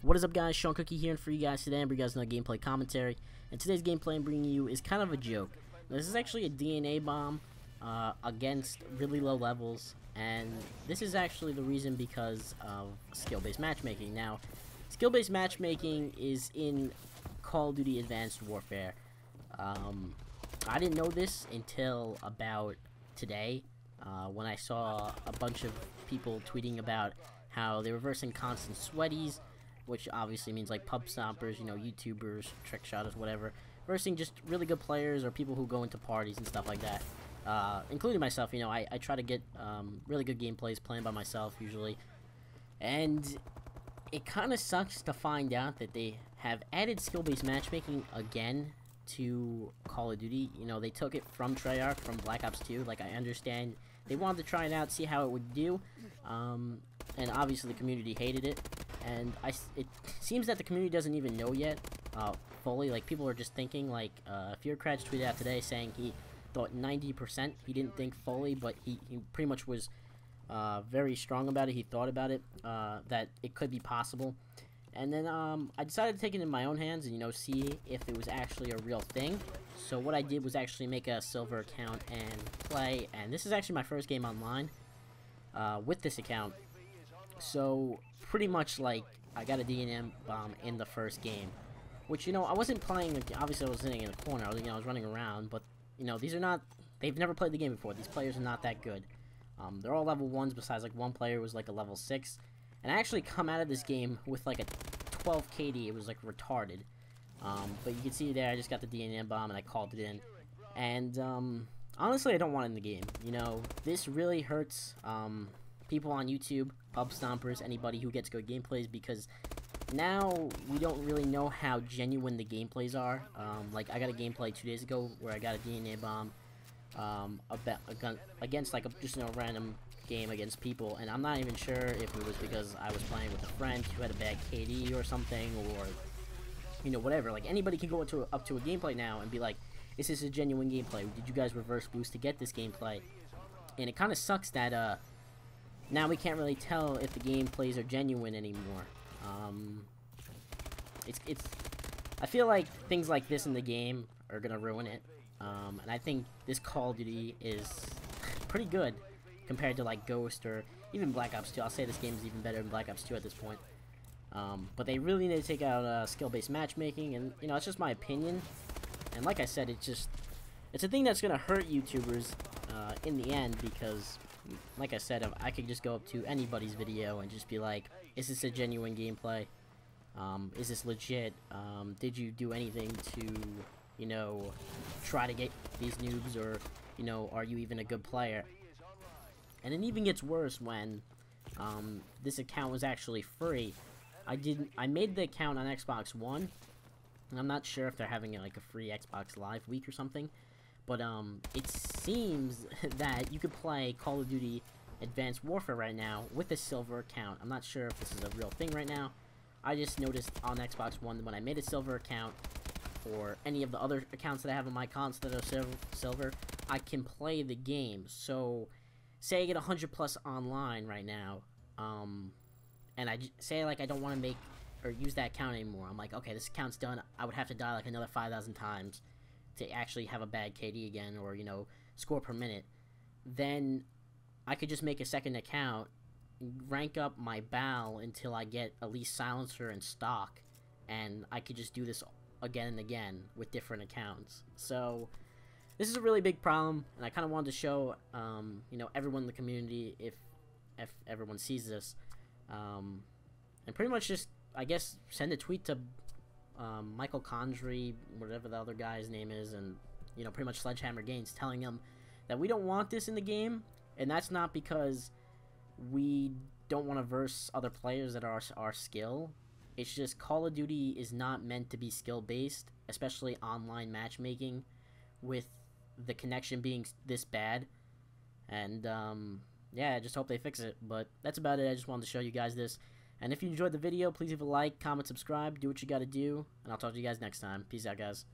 What is up guys, Sean Cookie here and for you guys today I'm bringing you guys another gameplay commentary. And today's gameplay I'm bringing you is kind of a joke. This is actually a DNA bomb uh, against really low levels and this is actually the reason because of skill-based matchmaking. Now, skill-based matchmaking is in Call of Duty Advanced Warfare. Um, I didn't know this until about today uh, when I saw a bunch of people tweeting about how they were versing constant sweaties which obviously means like pub stompers, you know, YouTubers, trick shotters, whatever, versing just really good players or people who go into parties and stuff like that. Uh, including myself, you know, I, I try to get um, really good gameplays playing by myself usually. And it kind of sucks to find out that they have added skill-based matchmaking again to Call of Duty. You know, they took it from Treyarch, from Black Ops 2. Like, I understand they wanted to try it out, see how it would do. Um, and obviously the community hated it and I, it seems that the community doesn't even know yet uh, fully. Like, people are just thinking, like, uh, Fearcratch tweeted out today saying he thought 90%. He didn't think fully, but he, he pretty much was uh, very strong about it. He thought about it, uh, that it could be possible. And then um, I decided to take it in my own hands and, you know, see if it was actually a real thing. So what I did was actually make a silver account and play. And this is actually my first game online uh, with this account. So pretty much like I got a DNA bomb in the first game. Which, you know, I wasn't playing, obviously I was sitting in a corner, I was, you know, I was running around, but, you know, these are not, they've never played the game before, these players are not that good. Um, they're all level 1s, besides, like, one player was, like, a level 6. And I actually come out of this game with, like, a 12 KD, it was, like, retarded. Um, but you can see there, I just got the DNA bomb, and I called it in. And, um, honestly, I don't want it in the game. You know, this really hurts, um, people on YouTube, pub stompers, anybody who gets good gameplays because now we don't really know how genuine the gameplays are. Um, like I got a gameplay two days ago where I got a DNA bomb um, against like a, just a random game against people, and I'm not even sure if it was because I was playing with a friend who had a bad KD or something, or you know whatever. Like anybody can go into a, up to a gameplay now and be like, "Is this a genuine gameplay? Did you guys reverse boost to get this gameplay?" And it kind of sucks that uh, now we can't really tell if the gameplays are genuine anymore. Um, it's, it's, I feel like things like this in the game are gonna ruin it. Um, and I think this Call of Duty is pretty good compared to like Ghost or even Black Ops 2. I'll say this game is even better than Black Ops 2 at this point. Um, but they really need to take out uh, skill-based matchmaking, and you know, it's just my opinion. And like I said, it's just, it's a thing that's gonna hurt YouTubers uh, in the end because like I said, I could just go up to anybody's video and just be like, is this a genuine gameplay? Um, is this legit? Um, did you do anything to, you know, try to get these noobs or, you know, are you even a good player? And it even gets worse when um, this account was actually free. I didn't. I made the account on Xbox One. And I'm not sure if they're having like a free Xbox Live week or something. But um, it seems that you could play Call of Duty Advanced Warfare right now with a silver account. I'm not sure if this is a real thing right now. I just noticed on Xbox One when I made a silver account or any of the other accounts that I have on my console that are silver, I can play the game. So, say I get 100 plus online right now, um, and I say like I don't want to make or use that account anymore. I'm like, okay, this account's done. I would have to die like another 5,000 times to actually have a bad KD again or, you know, score per minute, then I could just make a second account, rank up my BAL until I get at least Silencer and Stock, and I could just do this again and again with different accounts. So, this is a really big problem, and I kind of wanted to show, um, you know, everyone in the community if if everyone sees this, um, and pretty much just, I guess, send a tweet to um, Michael Condrey, whatever the other guy's name is, and you know, pretty much Sledgehammer Games, telling them that we don't want this in the game, and that's not because we don't want to verse other players that are our skill. It's just Call of Duty is not meant to be skill based, especially online matchmaking, with the connection being this bad. And um, yeah, I just hope they fix it. But that's about it. I just wanted to show you guys this. And if you enjoyed the video, please leave a like, comment, subscribe, do what you gotta do, and I'll talk to you guys next time. Peace out, guys.